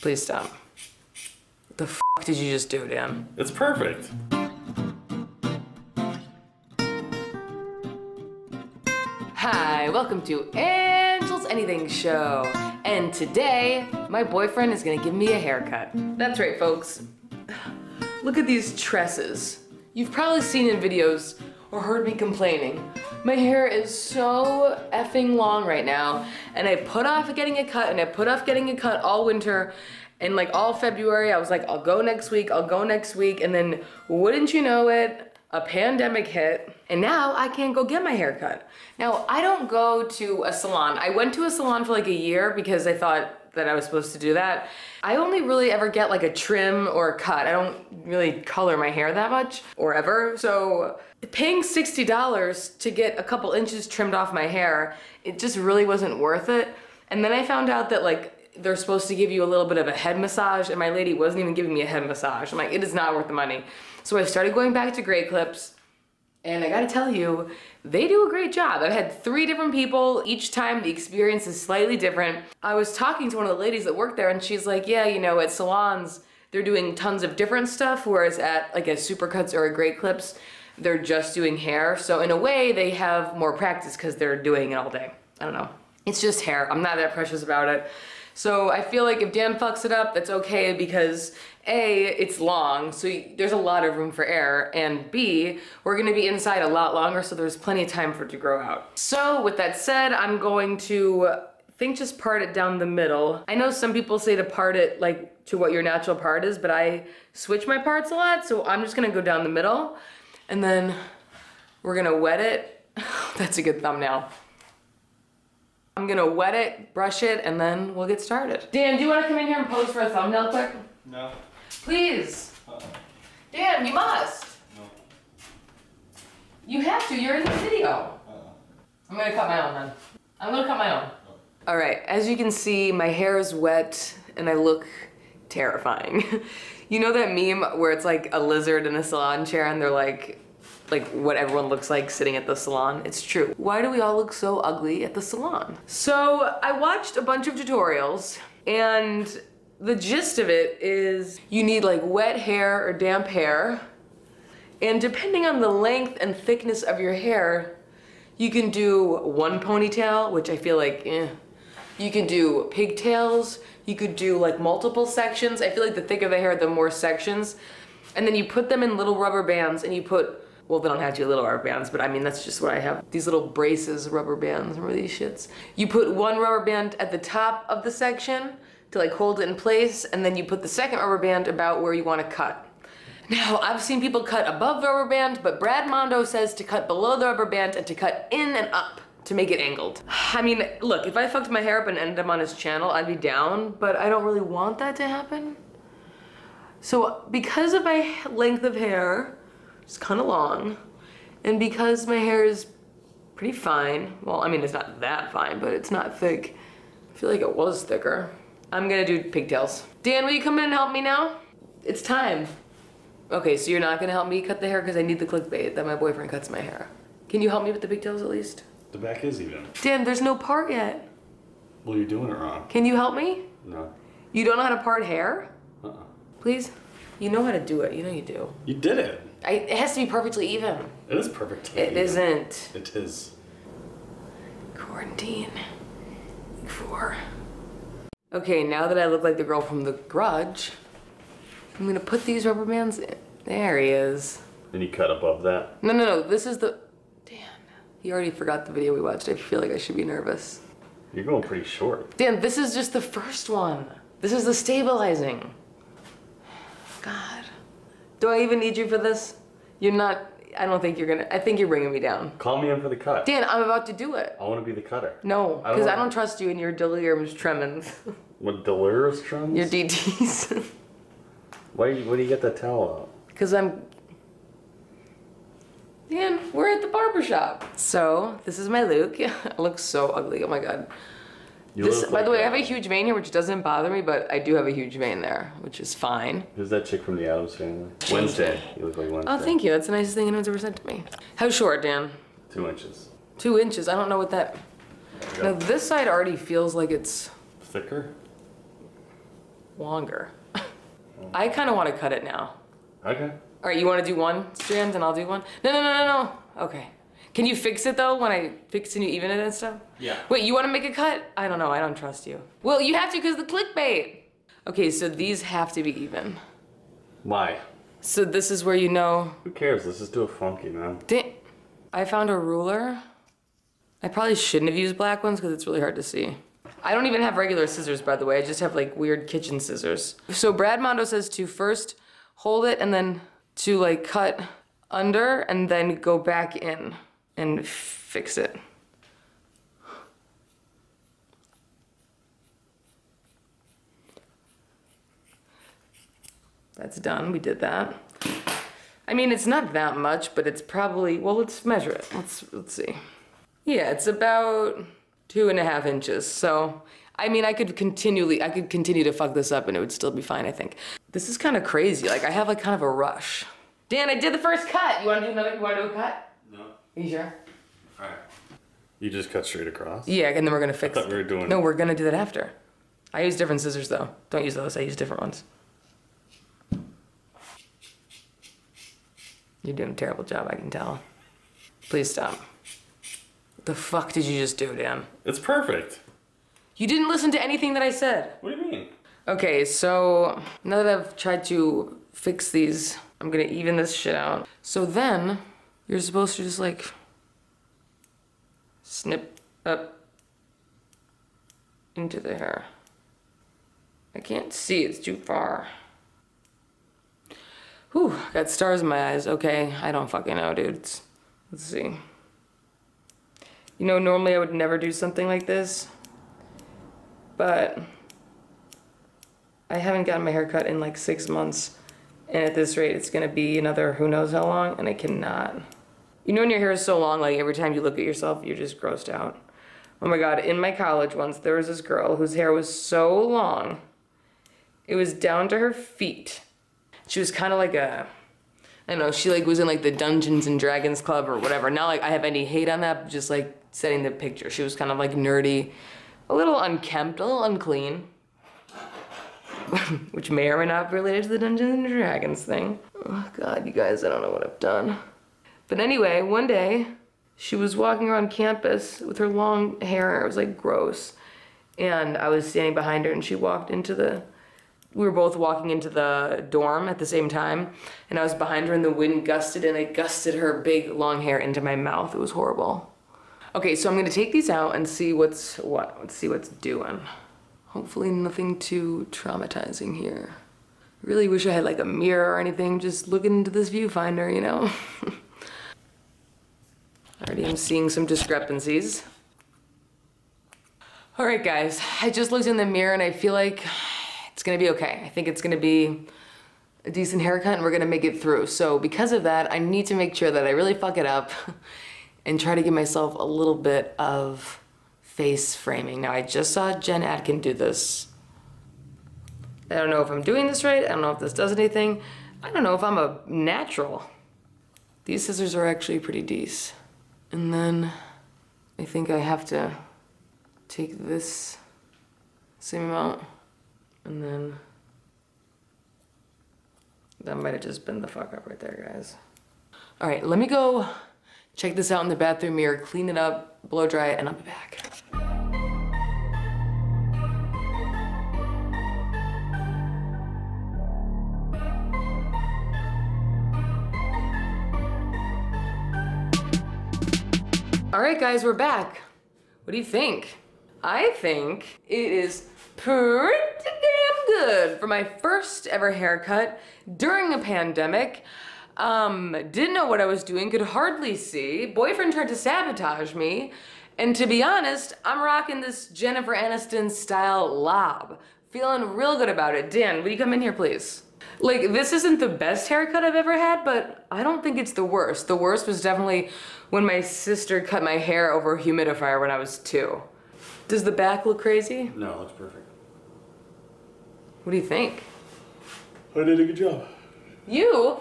Please stop. What the f did you just do, Dan? It's perfect. Hi, welcome to Angela's Anything Show. And today, my boyfriend is gonna give me a haircut. That's right, folks. Look at these tresses. You've probably seen in videos or heard me complaining. My hair is so effing long right now, and I put off getting a cut, and I put off getting a cut all winter, and like all February, I was like, I'll go next week, I'll go next week, and then wouldn't you know it, a pandemic hit, and now I can't go get my hair cut. Now, I don't go to a salon. I went to a salon for like a year because I thought that I was supposed to do that. I only really ever get like a trim or a cut. I don't really color my hair that much or ever. So paying $60 to get a couple inches trimmed off my hair, it just really wasn't worth it. And then I found out that like they're supposed to give you a little bit of a head massage and my lady wasn't even giving me a head massage. I'm like, it is not worth the money. So I started going back to Great Clips and I gotta tell you, they do a great job. I've had three different people. Each time the experience is slightly different. I was talking to one of the ladies that worked there and she's like, yeah, you know, at salons, they're doing tons of different stuff, whereas at like a Supercuts or a Great Clips, they're just doing hair. So in a way, they have more practice because they're doing it all day. I don't know. It's just hair. I'm not that precious about it. So I feel like if Dan fucks it up, that's okay because A, it's long, so there's a lot of room for error, and B, we're gonna be inside a lot longer, so there's plenty of time for it to grow out. So with that said, I'm going to think just part it down the middle. I know some people say to part it like to what your natural part is, but I switch my parts a lot, so I'm just gonna go down the middle, and then we're gonna wet it. That's a good thumbnail. I'm gonna wet it, brush it, and then we'll get started. Dan, do you wanna come in here and pose for a thumbnail quick? No. Please. Uh, Dan, you must. no. You have to, you're in the video. Uh, I'm gonna cut my own then. I'm gonna cut my own. All right, as you can see, my hair is wet and I look terrifying. you know that meme where it's like a lizard in a salon chair and they're like, like what everyone looks like sitting at the salon. It's true. Why do we all look so ugly at the salon? So I watched a bunch of tutorials and the gist of it is you need like wet hair or damp hair. And depending on the length and thickness of your hair, you can do one ponytail, which I feel like, eh. You can do pigtails. You could do like multiple sections. I feel like the thicker the hair, the more sections. And then you put them in little rubber bands and you put well, they don't have to be little rubber bands, but I mean, that's just what I have. These little braces, rubber bands, remember these shits? You put one rubber band at the top of the section to like hold it in place, and then you put the second rubber band about where you want to cut. Now, I've seen people cut above the rubber band, but Brad Mondo says to cut below the rubber band and to cut in and up to make it angled. I mean, look, if I fucked my hair up and ended up on his channel, I'd be down, but I don't really want that to happen. So because of my length of hair, it's kind of long, and because my hair is pretty fine, well, I mean, it's not that fine, but it's not thick. I feel like it was thicker. I'm gonna do pigtails. Dan, will you come in and help me now? It's time. Okay, so you're not gonna help me cut the hair because I need the clickbait that my boyfriend cuts my hair. Can you help me with the pigtails at least? the back is even. Dan, there's no part yet. Well, you're doing it wrong. Can you help me? No. You don't know how to part hair? Uh-uh. Please? You know how to do it. You know you do. You did it. I, it has to be perfectly even. It is perfect. It isn't. It is. Quarantine. Four. Okay, now that I look like the girl from The Grudge, I'm gonna put these rubber bands in. There he is. And you cut above that. No, no, no, this is the... Dan, he already forgot the video we watched. I feel like I should be nervous. You're going pretty short. Dan, this is just the first one. This is the stabilizing. God. Do I even need you for this? You're not, I don't think you're gonna, I think you're bringing me down. Call me in for the cut. Dan, I'm about to do it. I want to be the cutter. No, because I, wanna- don't trust you and your delirium tremens. What delirious trends? your DTs. Why? Why do you get that towel out? Because I'm. Dan, we're at the barber shop. So, this is my Luke. I look so ugly. Oh my god. This, by like the way, I have a huge vein here, which doesn't bother me, but I do have a huge vein there, which is fine. Who's that chick from the Addams Family? Wednesday. You look like Wednesday. Oh, thank you. That's the nicest thing anyone's ever said to me. How short, Dan? Two inches. Two inches. I don't know what that. Now, this side already feels like it's. Thicker. longer. Oh. I kind of want to cut it now. Okay. All right, you want to do one strand and I'll do one? No, no, no, no, no. Okay. Can you fix it though when I fix and you even it and stuff? Yeah. Wait, you want to make a cut? I don't know. I don't trust you. Well, you have to because the clickbait. Okay, so these have to be even. Why? So this is where you know. Who cares? Let's just do it funky, man. I found a ruler. I probably shouldn't have used black ones because it's really hard to see. I don't even have regular scissors, by the way. I just have like weird kitchen scissors. So Brad Mondo says to first hold it and then to like cut under and then go back in and fix it. That's done. We did that. I mean, it's not that much, but it's probably, well, let's measure it. Let's, let's see. Yeah, it's about two and a half inches. So, I mean, I could continually, I could continue to fuck this up and it would still be fine, I think. This is kind of crazy. Like, I have like kind of a rush. Dan, I did the first cut. You want to do another, you want to do a cut? You sure? Alright. You just cut straight across? Yeah, and then we're gonna fix I thought we were doing- No, we're gonna do that after. I use different scissors though. Don't use those, I use different ones. You're doing a terrible job, I can tell. Please stop. The fuck did you just do, Dan? It's perfect. You didn't listen to anything that I said. What do you mean? Okay, so now that I've tried to fix these, I'm gonna even this shit out. So then, you're supposed to just like snip up into the hair. I can't see, it's too far. Whew, got stars in my eyes. Okay, I don't fucking know, dudes. Let's see. You know, normally I would never do something like this, but I haven't gotten my hair cut in like six months. And at this rate, it's gonna be another who knows how long, and I cannot. You know when your hair is so long, like every time you look at yourself, you're just grossed out. Oh my god, in my college once, there was this girl whose hair was so long, it was down to her feet. She was kind of like a, I don't know, she like was in like the Dungeons and Dragons Club or whatever. Not like I have any hate on that, just like setting the picture. She was kind of like nerdy, a little unkempt, a little unclean. which may or may not be related to the Dungeons and Dragons thing. Oh god, you guys, I don't know what I've done. But anyway, one day she was walking around campus with her long hair. It was like gross. And I was standing behind her and she walked into the we were both walking into the dorm at the same time and I was behind her and the wind gusted and it gusted her big long hair into my mouth. It was horrible. Okay, so I'm gonna take these out and see what's what. Let's see what's doing. Hopefully nothing too traumatizing here. Really wish I had like a mirror or anything, just looking into this viewfinder, you know? Already I'm seeing some discrepancies. All right, guys, I just looked in the mirror and I feel like it's gonna be okay. I think it's gonna be a decent haircut and we're gonna make it through. So because of that, I need to make sure that I really fuck it up and try to give myself a little bit of face framing. Now I just saw Jen Atkin do this. I don't know if I'm doing this right. I don't know if this does anything. I don't know if I'm a natural. These scissors are actually pretty decent. And then I think I have to take this same amount and then that might have just been the fuck up right there, guys. All right, let me go check this out in the bathroom mirror, clean it up, blow dry it, and I'll be back. All right, guys, we're back. What do you think? I think it is pretty damn good for my first ever haircut during a pandemic. Um, didn't know what I was doing, could hardly see. Boyfriend tried to sabotage me. And to be honest, I'm rocking this Jennifer Aniston style lob. Feeling real good about it. Dan, will you come in here, please? Like, this isn't the best haircut I've ever had, but I don't think it's the worst. The worst was definitely when my sister cut my hair over a humidifier when I was two. Does the back look crazy? No, it looks perfect. What do you think? I did a good job. You?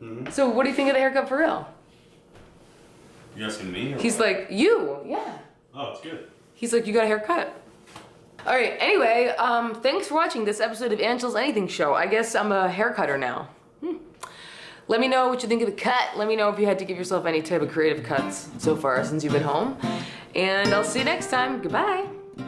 Mm-hmm. So what do you think of the haircut for real? You asking me? Or He's like, you, yeah. Oh, it's good. He's like, you got a haircut. All right. Anyway, um, thanks for watching this episode of Angela's Anything Show. I guess I'm a hair cutter now. Hmm. Let me know what you think of the cut. Let me know if you had to give yourself any type of creative cuts so far since you've been home. And I'll see you next time. Goodbye. You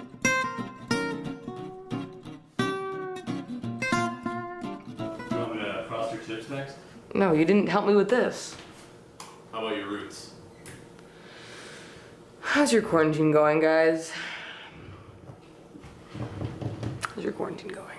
want me to frost your chips next? No, you didn't help me with this. How about your roots? How's your quarantine going, guys? Your quarantine going?